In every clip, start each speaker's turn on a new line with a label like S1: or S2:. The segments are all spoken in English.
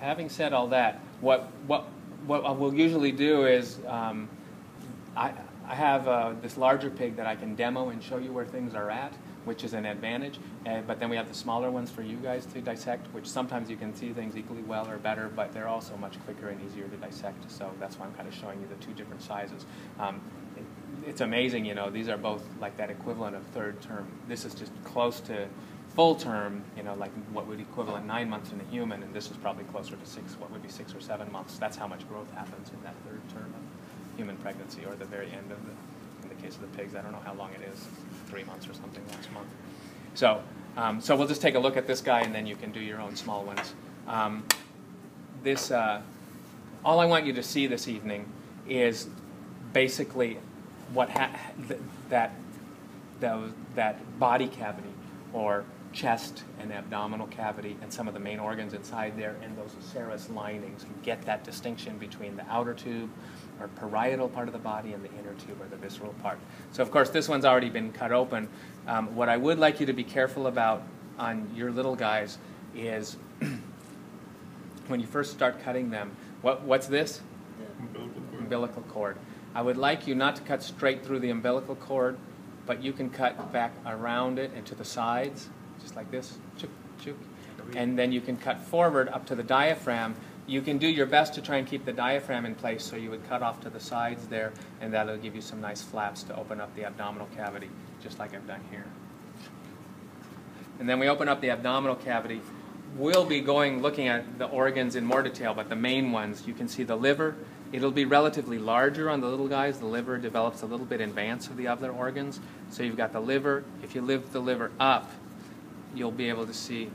S1: having said all that, what what what we'll usually do is um, I I have uh, this larger pig that I can demo and show you where things are at, which is an advantage. Uh, but then we have the smaller ones for you guys to dissect, which sometimes you can see things equally well or better, but they're also much quicker and easier to dissect. So that's why I'm kind of showing you the two different sizes. Um, it, it's amazing, you know, these are both like that equivalent of third term. This is just close to full term, you know, like what would equivalent nine months in a human, and this is probably closer to six, what would be six or seven months. That's how much growth happens in that third term of human pregnancy or the very end of the, in the case of the pigs, I don't know how long it is, three months or something last month. So, um, so we'll just take a look at this guy, and then you can do your own small ones. Um, this, uh, all I want you to see this evening is basically what ha- th- that those, that body cavity or chest and abdominal cavity and some of the main organs inside there and those serous linings. You get that distinction between the outer tube or parietal part of the body and the inner tube or the visceral part. So of course this one's already been cut open. Um, what I would like you to be careful about on your little guys is when you first start cutting them, what, what's this?
S2: Umbilical cord.
S1: Umbilical cord. I would like you not to cut straight through the umbilical cord, but you can cut back around it and to the sides, just like this, chook, chook. And then you can cut forward up to the diaphragm. You can do your best to try and keep the diaphragm in place, so you would cut off to the sides there, and that'll give you some nice flaps to open up the abdominal cavity, just like I've done here. And then we open up the abdominal cavity. We'll be going looking at the organs in more detail, but the main ones, you can see the liver. It'll be relatively larger on the little guys. The liver develops a little bit in advance of the other organs. So you've got the liver. If you lift the liver up, you'll be able to see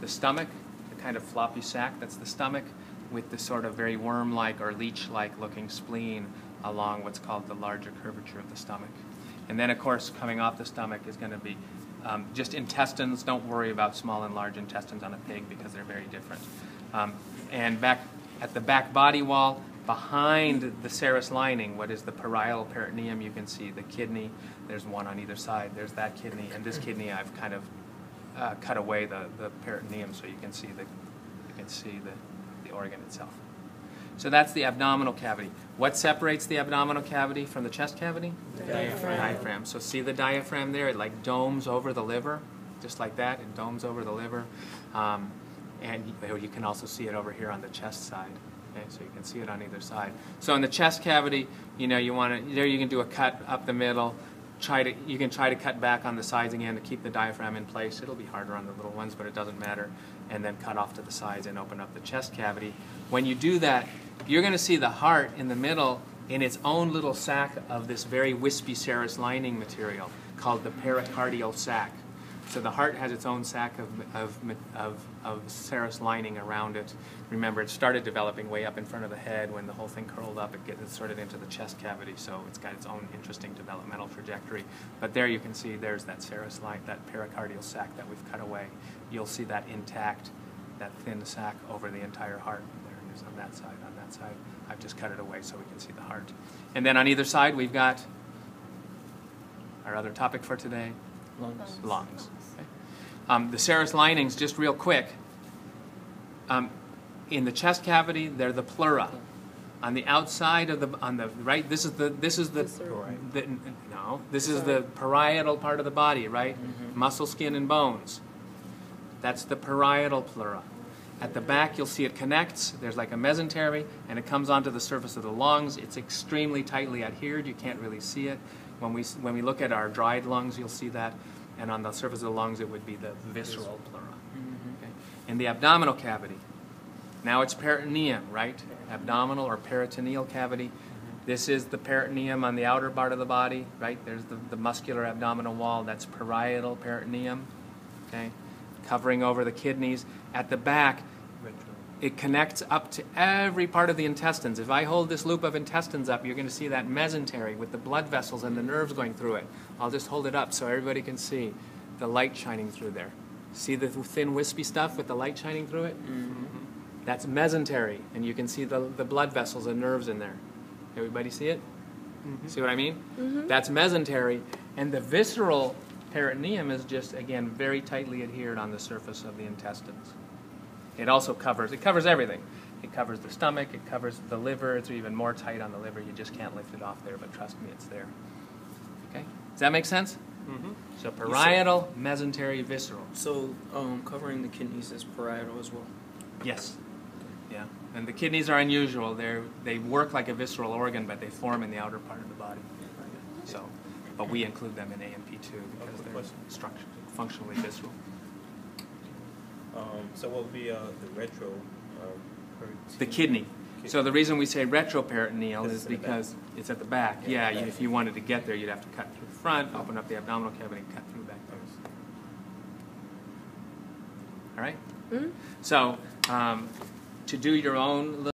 S1: the stomach, the kind of floppy sac that's the stomach, with the sort of very worm-like or leech-like looking spleen along what's called the larger curvature of the stomach. And then, of course, coming off the stomach is going to be um, just intestines. Don't worry about small and large intestines on a pig because they're very different. Um, and back at the back body wall, behind the serous lining, what is the parietal peritoneum, you can see the kidney. There's one on either side. There's that kidney, and this kidney I've kind of uh, cut away the, the peritoneum so you can see the you can see the, the organ itself. So that's the abdominal cavity. What separates the abdominal cavity from the chest cavity?
S3: The diaphragm.
S1: Diaphragm. So see the diaphragm there? It like domes over the liver, just like that. It domes over the liver. Um, and you, you can also see it over here on the chest side. Okay, so you can see it on either side. So in the chest cavity, you know, you want to there you can do a cut up the middle. Try to you can try to cut back on the sides again to keep the diaphragm in place. It'll be harder on the little ones, but it doesn't matter. And then cut off to the sides and open up the chest cavity. When you do that, you're going to see the heart in the middle in its own little sac of this very wispy serous lining material called the pericardial sac. So the heart has its own sac of, of, of, of serous lining around it. Remember, it started developing way up in front of the head. When the whole thing curled up, it gets sorted into the chest cavity, so it's got its own interesting developmental trajectory. But there you can see there's that serous line, that pericardial sac that we've cut away. You'll see that intact, that thin sac over the entire heart. There it is on that side, on that side. I've just cut it away so we can see the heart. And then on either side, we've got our other topic for today,
S3: Lungs.
S1: lungs. Okay. Um, the serous linings, just real quick. Um, in the chest cavity, they're the pleura. On the outside of the on the right, this is the this is the, the no, this is the parietal part of the body, right?
S3: Mhm.
S1: Muscle, skin, and bones. That's the parietal pleura. At the back, you'll see it connects. There's like a mesentery, and it comes onto the surface of the lungs. It's extremely tightly adhered. You can't really see it. When we, when we look at our dried lungs, you'll see that. And on the surface of the lungs, it would be the visceral pleura. Mm-hmm. Okay? In the abdominal cavity, now it's peritoneum, right? Abdominal or peritoneal cavity. Mm-hmm. This is the peritoneum on the outer part of the body, right? There's the, the muscular abdominal wall. That's parietal peritoneum, okay? Covering over the kidneys. At the back, it connects up to every part of the intestines. If I hold this loop of intestines up, you're going to see that mesentery with the blood vessels and the nerves going through it. I'll just hold it up so everybody can see the light shining through there. See the thin wispy stuff with the light shining through it?
S3: Mm-hmm.
S1: That's mesentery, and you can see the, the blood vessels and nerves in there. Everybody see it? See what I mean? That's mesentery, and the visceral peritoneum is just, again, very tightly adhered on the surface of the intestines. It also covers, it covers everything. It covers the stomach, it covers the liver, it's even more tight on the liver, you just can't lift it off there, but trust me, it's there. Okay, does that make sense?
S2: Mm-hmm.
S1: So parietal, mesentery, visceral.
S2: So um, covering the kidneys is parietal as well.
S1: Yes. Yeah. And the kidneys are unusual. They they work like a visceral organ, but they form in the outer part of the body. So, but we include them in A&P two because they're
S3: question.
S1: structure, functionally visceral.
S3: Um, so what would be uh, the retro? Uh.
S1: The kidney. So the reason we say retroperitoneal is
S3: it's in the back.
S1: because it's at the back.
S3: Yeah,
S1: Yeah.
S3: the back.
S1: if you wanted to get there, you'd have to cut through the front, open up the abdominal cavity, and cut through back there. All right.
S4: Mhm.
S1: So um, to do your own